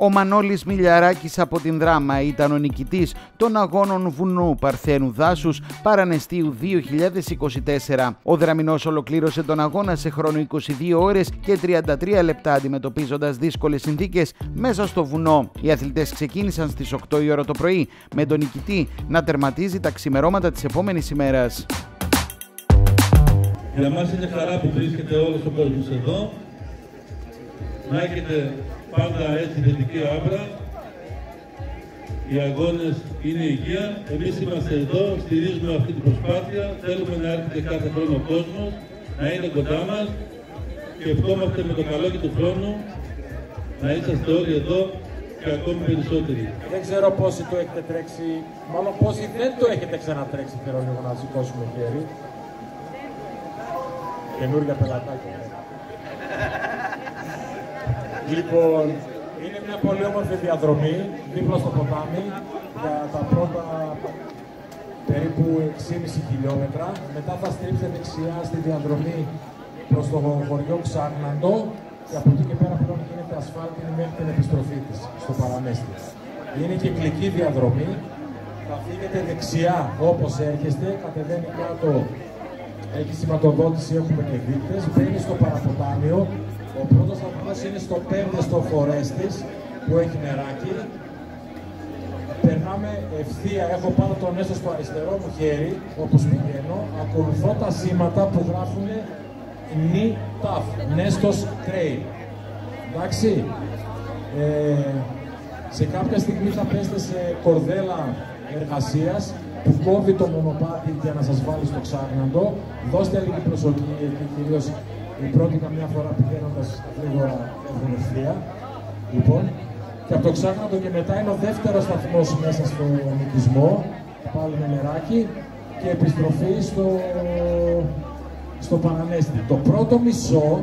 Ο Μανώλης Μιλιαράκης από την Δράμα ήταν ο νικητής των αγώνων βουνού Παρθένου Δάσους Παρανεστίου 2024. Ο Δραμινός ολοκλήρωσε τον αγώνα σε χρόνο 22 ώρες και 33 λεπτά αντιμετωπίζοντας δύσκολες συνθήκες μέσα στο βουνό. Οι αθλητές ξεκίνησαν στις 8 η ώρα το πρωί με τον νικητή να τερματίζει τα ξημερώματα της επόμενης ημέρας. Για μας είναι χαρά που βρίσκεται όλος ο κόσμος εδώ. Να έχετε πάντα έτσι θετική άμπρα. Οι αγώνες είναι υγεία. Εμείς είμαστε εδώ, στηρίζουμε αυτή την προσπάθεια. Θέλουμε να έρθετε κάθε χρόνο ο κόσμος, να είναι κοντά μας και ευχόμαστε με το καλό και του χρόνου να είσαστε όλοι εδώ και ακόμη περισσότεροι. Δεν ξέρω πόσοι το έχετε τρέξει, μάλλον πόσοι δεν το έχετε ξανατρέξει, θέλω λίγο να σηκώσουμε χέρι. Καινούργια πελατάκια. Λοιπόν, είναι μια πολύ όμορφη διαδρομή δίπλα στο ποτάμι για τα πρώτα περίπου 6,5 χιλιόμετρα. Μετά θα στρίψετε δεξιά στη διαδρομή προς το χωριό Ξάγναντο και από εκεί και πέρα πλέον γίνεται ασφάλτη μέχρι την επιστροφή της στο Παρανέστη. Είναι και κλική διαδρομή. Θα φύγετε δεξιά όπως έρχεστε, κατεβαίνει κάτω έχει σηματοδότηση, έχουμε και δείκτες, μπαίνει στο παραποτάμιο, ο πρώτος σταθμός είναι στο 5 στο Φορέστης, που έχει νεράκι. Περνάμε ευθεία, έχω πάνω τον έσω στο αριστερό μου χέρι, όπως πηγαίνω, ακολουθώ τα σήματα που γράφουν νι ταφ, Νέστος Trail. Εντάξει, ε, σε κάποια στιγμή θα πέστε σε κορδέλα εργασίας που κόβει το μονοπάτι για να σας βάλει στο ξάγναντο. Δώστε λίγη προσοχή εκεί, κυρίως η πρώτη καμιά φορά πηγαίνοντας γρήγορα έχουν ευθεία. Λοιπόν, και από το ξάγναντο και μετά είναι ο δεύτερος σταθμός μέσα στο νοικισμό, πάλι με νεράκι, και επιστροφή στο, στο Πανανέστη. Το πρώτο μισό,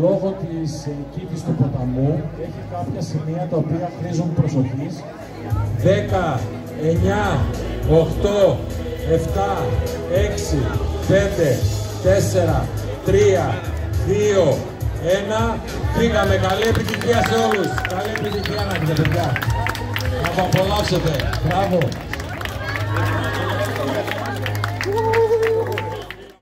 λόγω της κύφης του ποταμού, έχει κάποια σημεία τα οποία χρήζουν προσοχής. 10, 9, 8, 7, 6, 5, 4, τρία, δύο, ένα. Φύγαμε. Καλή επιτυχία σε όλους. Καλή επιτυχία να έχετε παιδιά. Θα απολαύσετε. Μπράβο.